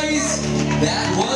boys. That was